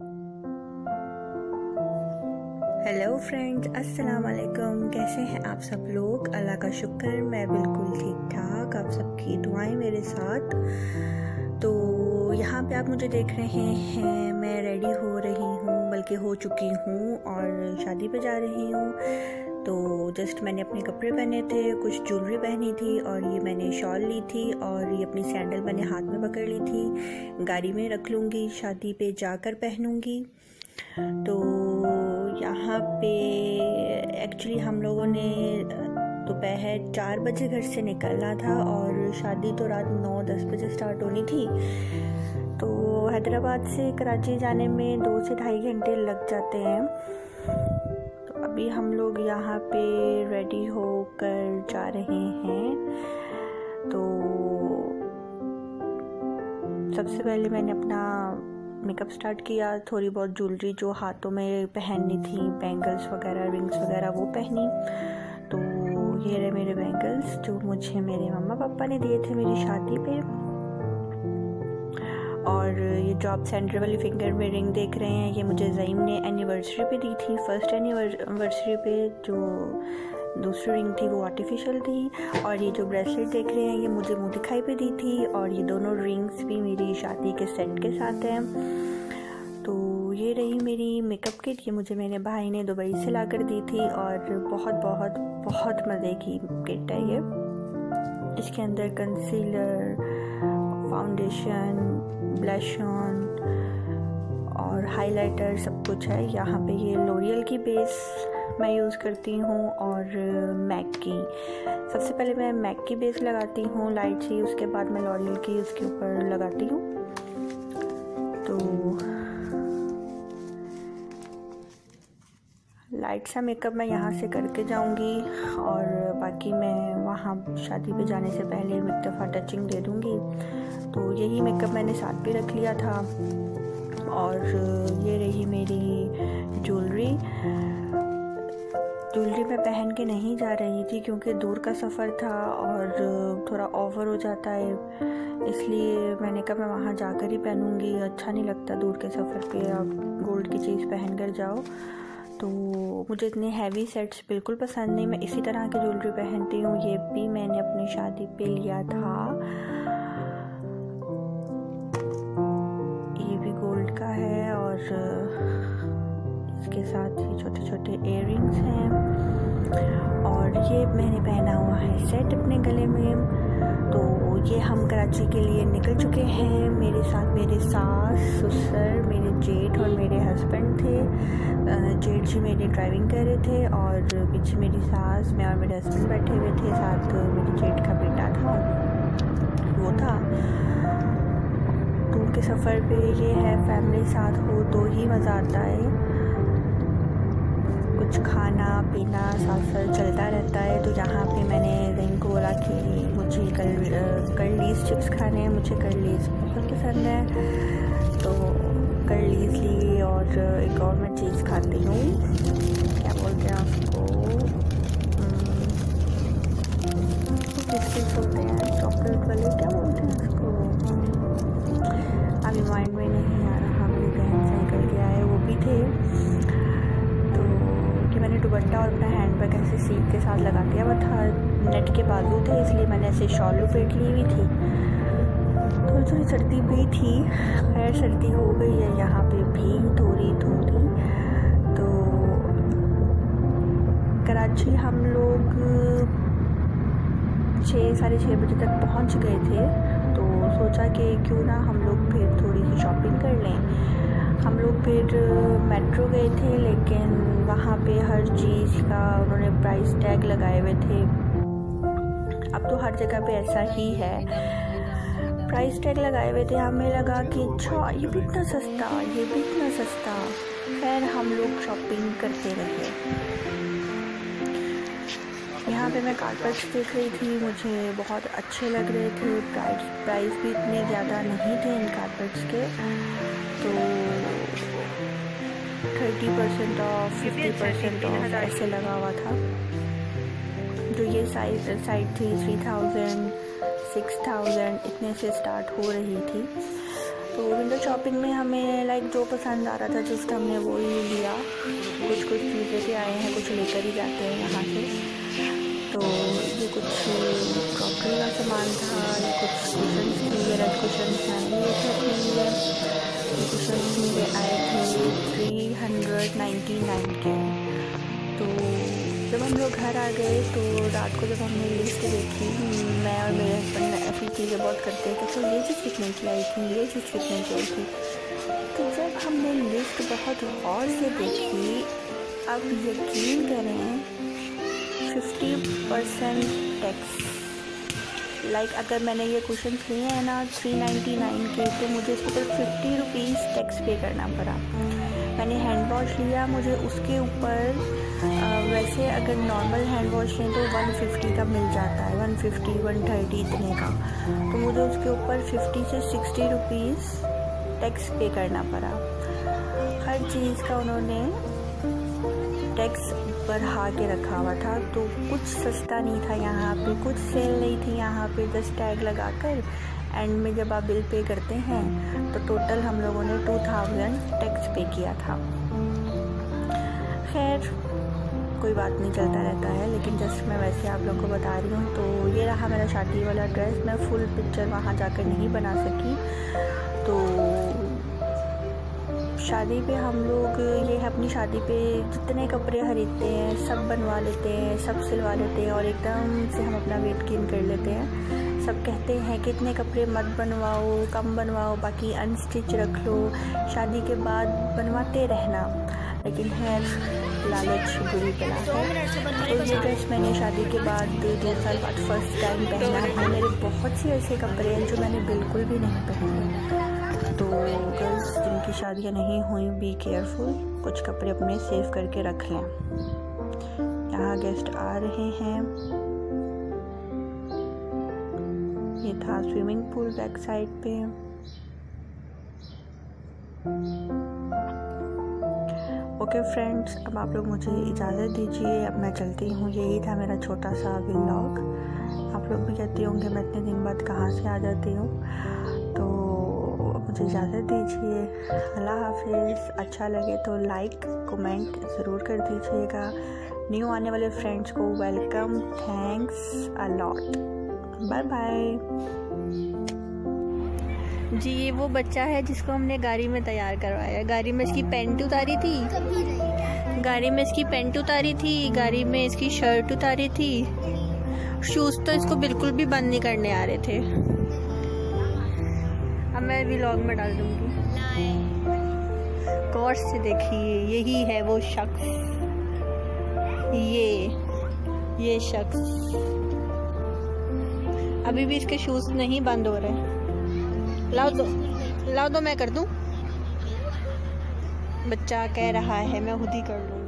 Hello friends अस्सलाम वालेकुम कैसे हैं आप सब लोग? अल्लाह का शुक्र मैं बिल्कुल ठीक ठाक। आप सबकी दुआएँ मेरे साथ। तो यहाँ पे आप मुझे देख रहे हैं, मैं रेडी हो रही हूँ, बल्कि हो चुकी हूँ और शादी पे जा रही हूँ। तो जस्ट मैंने अपने कपड़े पहने थे, कुछ ज्वेलरी पहनी थी और ये मैंने शॉल ली थी और ये अपनी सैंडल मैंने हाथ में पकड़ ली थी। गाड़ी में रख लूँगी, शादी पे जाकर पहनूँगी। तो यहाँ पे एक्चुअली हम लोगों ने दोपहर तो चार बजे घर से निकलना था और शादी तो रात नौ दस बजे स्टार्ट होनी थी। तो हैदराबाद से कराची जाने में दो से ढाई घंटे लग जाते हैं। अभी हम लोग यहाँ पे रेडी होकर जा रहे हैं। तो सबसे पहले मैंने अपना मेकअप स्टार्ट किया, थोड़ी बहुत ज्वेलरी जो हाथों में पहननी थी बैंगल्स वगैरह रिंग्स वगैरह वो पहनी। तो ये रहे मेरे बैंगल्स जो मुझे मेरे मम्मा पापा ने दिए थे मेरी शादी पे। और ये जॉब सेंटर वाली फिंगर में रिंग देख रहे हैं, ये मुझे जईम ने एनिवर्सरी पे दी थी। फ़र्स्ट एनिवर्सरी पे जो दूसरी रिंग थी, वो आर्टिफिशियल थी। और ये जो ब्रेसलेट देख रहे हैं, ये मुझे मुँह दिखाई पे दी थी। और ये दोनों रिंग्स भी मेरी शादी के सेट के साथ हैं। तो ये रही मेरी मेकअप किट ये मुझे मेरे भाई ने दुबई से ला कर दी थी और बहुत बहुत बहुत मज़े की किट है ये। इसके अंदर कंसीलर फाउंडेशन ब्लश ऑन और हाइलाइटर सब कुछ है। यहाँ पे ये लोरियल की बेस मैं यूज़ करती हूँ और मैक की। सबसे पहले मैं मैक की बेस लगाती हूँ लाइट सी उसके बाद मैं लॉरियल की उसके ऊपर लगाती हूँ। तो लाइट सा मेकअप मैं यहाँ से करके जाऊँगी और बाकी मैं वहाँ शादी पे जाने से पहले एक दफ़ा टचिंग दे दूँगी। तो यही मेकअप मैंने साथ भी रख लिया था और ये रही मेरी ज्वेलरी ज्वेलरी मैं पहन के नहीं जा रही थी क्योंकि दूर का सफ़र था और थोड़ा ओवर हो जाता है, इसलिए मैंने कहा मैं वहाँ जाकर ही पहनूँगी। अच्छा नहीं लगता दूर के सफ़र पे आप गोल्ड की चीज़ पहन कर जाओ। तो मुझे इतने हैवी सेट्स बिल्कुल पसंद नहीं। मैं इसी तरह की ज्वेलरी पहनती हूँ। ये भी मैंने अपनी शादी पे लिया था। ये भी गोल्ड का है और इसके साथ ही छोटे छोटे इयर हैं। और ये मैंने पहना हुआ है सेट अपने गले में। तो ये हम कराची के लिए निकल चुके हैं। मेरे साथ मेरे सास, ससुर, मेरे जेठ और मेरे हस्बैंड थे। जेठ जी मेरी ड्राइविंग कर रहे थे और पीछे मेरी सास, मैं और मेरे हस्बैंड बैठे हुए थे। साथ मेरे जेठ का बेटा था। वो था। दूर के सफ़र पे ये है फैमिली साथ हो तो ही मज़ा आता है। कुछ खाना, पीना साथ साथ चलता रहता है। तो यहाँ पे मैंने मुझे करलीस बहुत पसंद है तो करलीस ली और एक और मैं चीज़ खाती हूँ। क्या बोलते हैं उसको बिस्किट्स होते हैं चॉकलेट वाले। क्या बोलते हैं उसको अभी माइंड में नहीं आ रहा मेरी बहन से निकल के आए वो भी थे। दुपट्टा और अपना हैंड बैग ऐसे सीट के साथ लगा दिया वो था नेट के बाजू थे, इसलिए मैंने ऐसे शॉल लपेट ली हुई थी। थोड़ी थोड़ी सर्दी भी थी, खैर सर्दी हो गई है, यहाँ पे भी थोड़ी थोड़ी। तो कराची हम लोग छः, साढ़े छः बजे तक पहुँच गए थे। तो सोचा कि क्यों ना हम लोग फिर थोड़ी सी शॉपिंग कर लें। हम लोग फिर मेट्रो गए थे, लेकिन वहाँ पे हर चीज़ का उन्होंने प्राइस टैग लगाए हुए थे। अब तो हर जगह पे ऐसा ही है। प्राइस टैग लगाए हुए थे। हमें लगा कि अच्छा ये भी इतना सस्ता, ये भी इतना सस्ता। खैर, हम लोग शॉपिंग करते रहे। यहाँ पे मैं कारपेट्स देख रही थी। मुझे बहुत अच्छे लग रहे थे। प्राइस प्राइस भी इतने ज़्यादा नहीं थे इन कारपेट्स के। तो thirty percent off fifty percent off ऐसे लगा हुआ था। जो ये साइज़ साइड थी थ्री थाउज़ेंड सिक्स थाउज़ेंड इतने से स्टार्ट हो रही थी। तो विंडो शॉपिंग में हमें लाइक जो पसंद आ रहा था जस्ट हमने वो ही लिया। कुछ कुछ चीज़ें भी आए हैं, कुछ लेकर ही जाते हैं यहाँ से। तो ये कुछ क्रॉकरी का सामान था, ये कुछ कुशन थी रेड कुशन हैं, ये थे लिए ये मेरे आए थे थ्री हंड्रेड नाइन्टी नाइन के। जब हम लोग घर आ गए तो रात को जब हमने लिस्ट देखी, मैं और मेरे हस्बैंड ऐसी चीज़ें बहुत करते कि तो ये चीज़ कितने की आई थी, ये चीज़ कितने की आई थी। तो जब हमने लिस्ट बहुत गौर से देखी, अब यकीन करें फिफ्टी परसेंट टैक्स लाइक अगर मैंने ये क्वेश्चन लिए हैं ना थ्री नाइन्टी नाइन के तो मुझे इसके ऊपर फिफ्टी रुपीज़ टैक्स पे करना पड़ा। मैंने हैंड वॉश लिया, मुझे उसके ऊपर वैसे अगर नॉर्मल हैंड वॉश लें तो 150 का मिल जाता है 150 130 इतने का। तो मुझे उसके ऊपर 50 से 60 रुपीज़ टैक्स पे करना पड़ा। हर चीज़ का उन्होंने टैक्स बढ़ा के रखा हुआ था तो कुछ सस्ता नहीं था यहाँ पे। कुछ सेल नहीं थी यहाँ पे जस्ट टैग लगा कर एंड में जब आप बिल पे करते हैं तो टोटल हम लोगों ने टू थाउज़ेंड टैक्स पे किया था। खैर कोई बात नहीं चलता रहता है, लेकिन जस्ट मैं वैसे आप लोगों को बता रही हूँ तो ये रहा मेरा शादी वाला ड्रेस मैं फुल पिक्चर वहाँ जाकर नहीं बना सकी। तो शादी पे हम लोग, ये है अपनी शादी पे जितने कपड़े खरीदते हैं, सब बनवा लेते हैं, सब सिलवा लेते हैं और एकदम से हम अपना वेट गेन कर लेते हैं। सब कहते हैं कि इतने कपड़े मत बनवाओ, कम बनवाओ, बाकी अनस्टिच रख लो, शादी के बाद बनवाते रहना। लेकिन है लालच बुरी बला है। तो ये ड्रेस मैंने शादी के बाद दो साल बाद फ़र्स्ट टाइम पहना है। मेरे बहुत से ऐसे कपड़े हैं जो मैंने बिल्कुल भी नहीं पहने। तो गर्ल्स जिनकी शादियाँ नहीं हुई बी केयरफुल कुछ कपड़े अपने सेव करके रख लें। यहाँ गेस्ट आ रहे हैं। ये था स्विमिंग पूल बैक साइड पे। ओके फ्रेंड्स अब आप लोग मुझे इजाज़त दीजिए। अब मैं चलती हूँ। यही था मेरा छोटा सा व्लॉग आप लोग भी कहते होंगे, मैं इतने दिन बाद कहाँ से आ जाती हूँ? तो मुझे इजाज़त दीजिए। अल्लाह हाफिज़। अच्छा लगे तो लाइक कमेंट ज़रूर कर दीजिएगा। न्यू आने वाले फ्रेंड्स को welcome thanks a lot bye bye जी ये वो बच्चा है जिसको हमने गाड़ी में तैयार करवाया गाड़ी में इसकी पेंट उतारी थी? गाड़ी में इसकी पेंट उतारी थी, गाड़ी में इसकी शर्ट उतारी थी। शूज़ तो इसको बिल्कुल भी बंद नहीं करने आ रहे थे। अब मैं व्लॉग में डाल दूँगी। गौर से देखिए, यही है वो शख्स। ये ये शख्स। अभी भी इसके शूज़ नहीं बंद हो रहे। लाओ दो लाओ दो, मैं कर दूँ? बच्चा कह रहा है, मैं खुद ही कर लूँ।